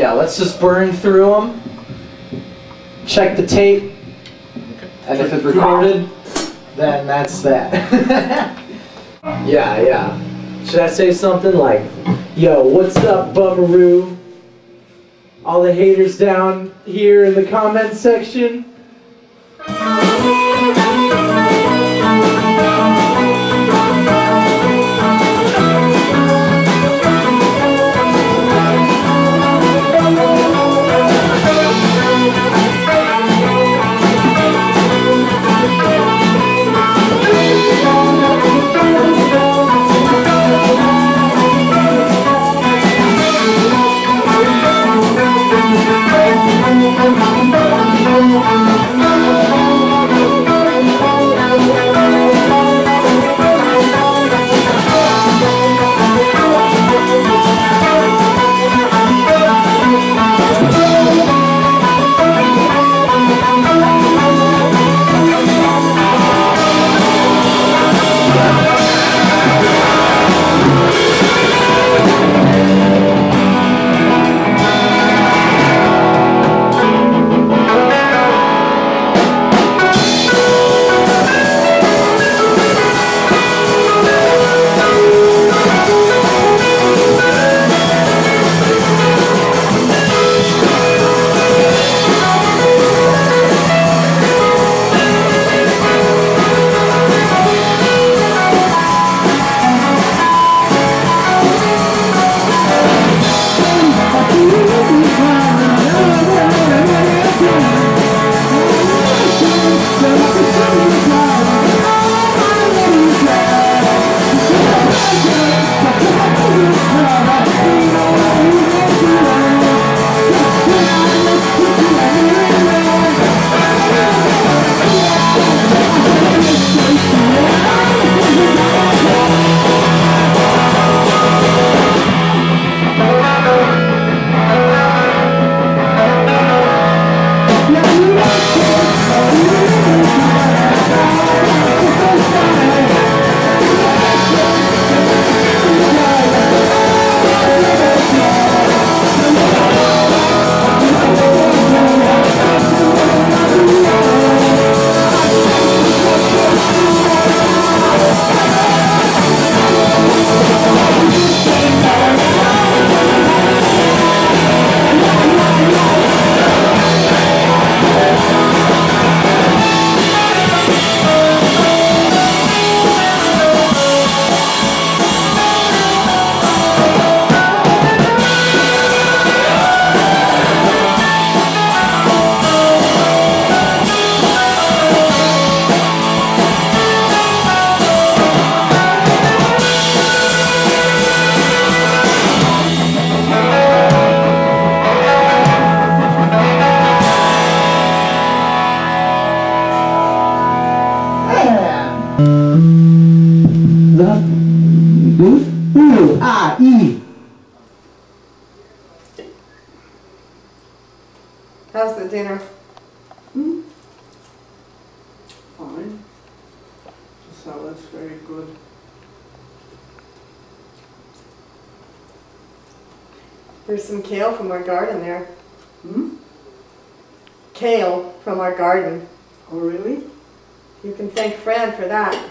yeah, let's just burn through them. Check the tape, and if it's recorded, then that's that. yeah, yeah. Should I say something like, "Yo, what's up, Bummeroo? All the haters down here in the comment section." How's the dinner? Fine. The salad's very good. There's some kale from our garden there. Hmm? Kale from our garden. Oh, really? You can thank Fran for that.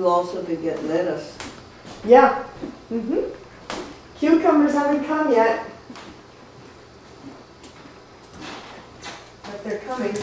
You also could get lettuce. Yeah. Mm-hmm. Cucumbers haven't come yet. But they're coming.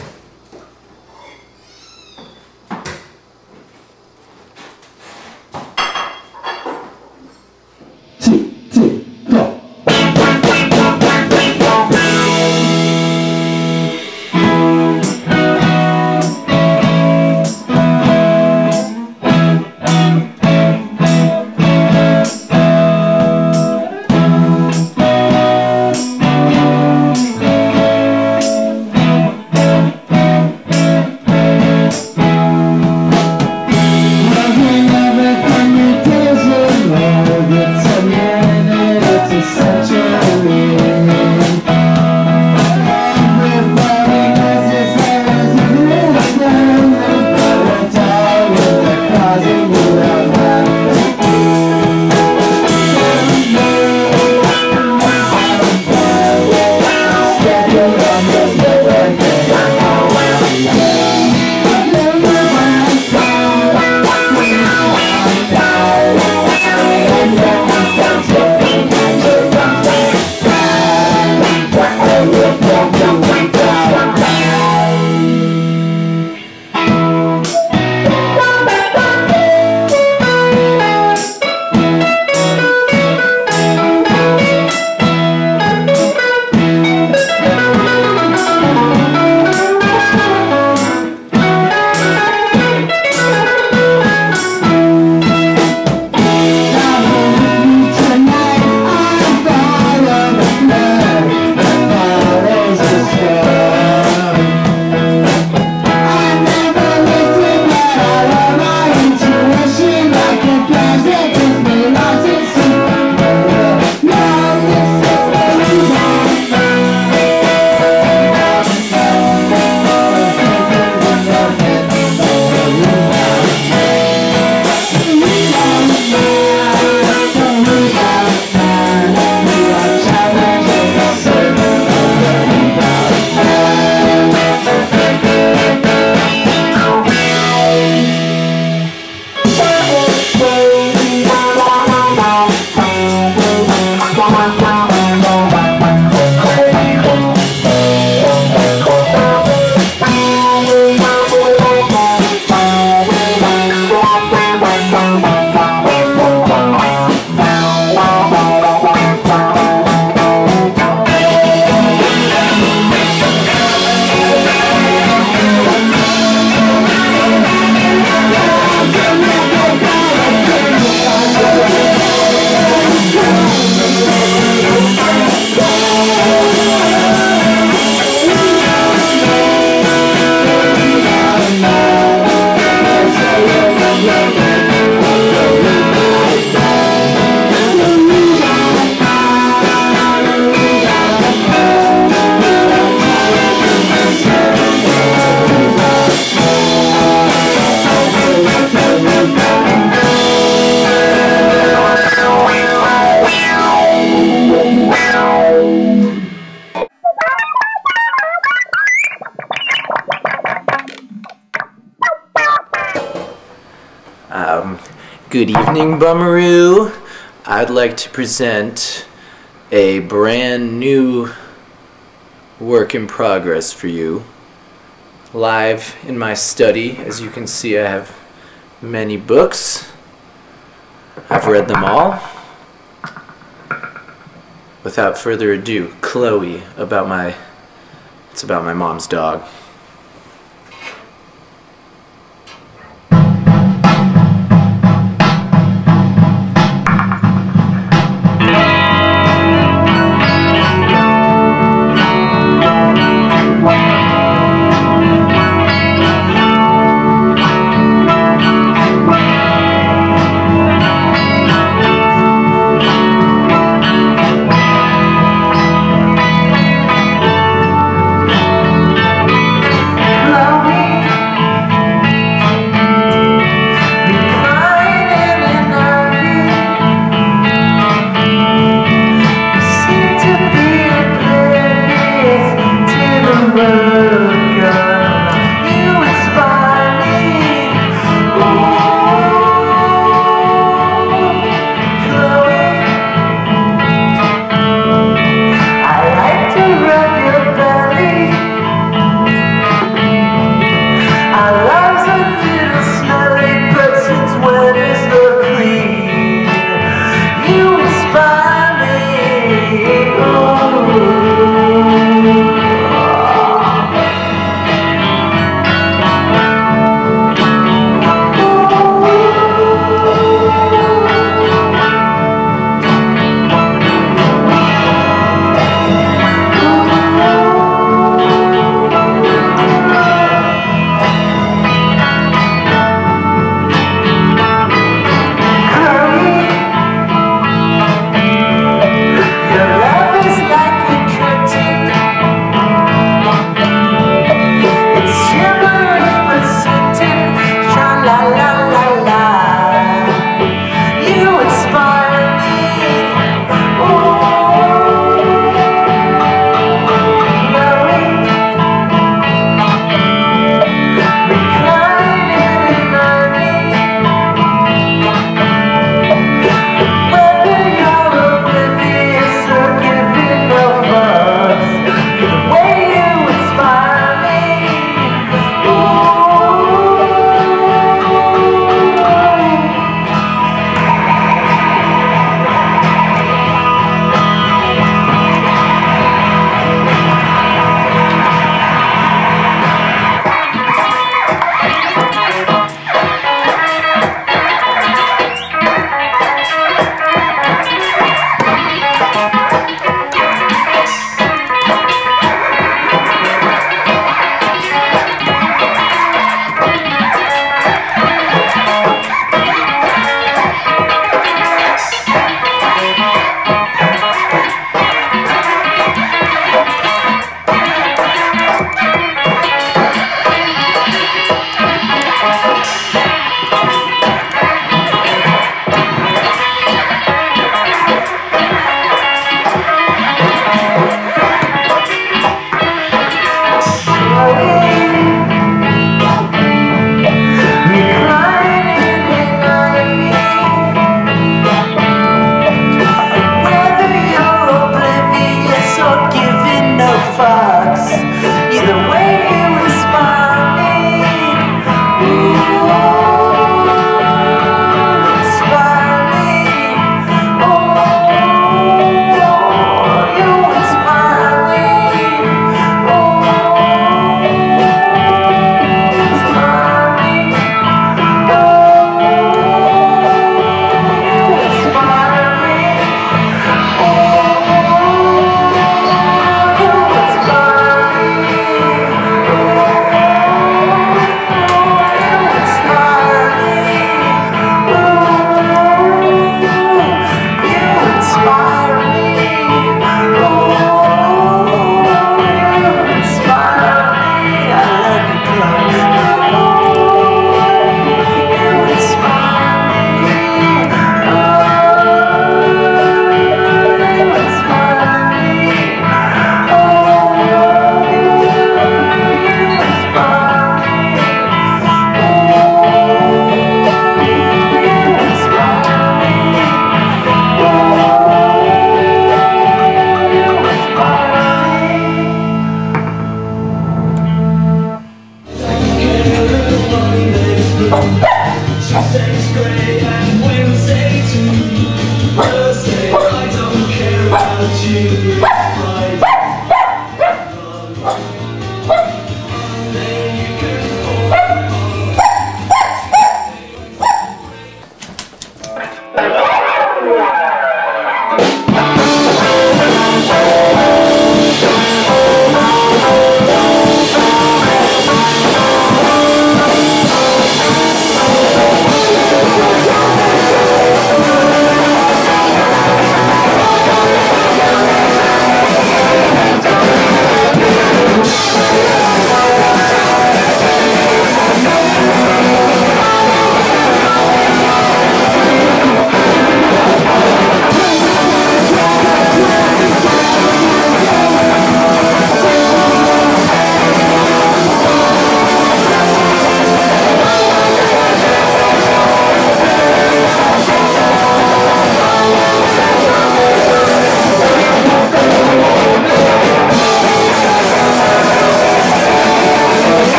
Good evening, Bummeroo. I'd like to present a brand new work in progress for you. Live in my study, as you can see, I have many books. I've read them all. Without further ado, Chloe, about my. It's about my mom's dog.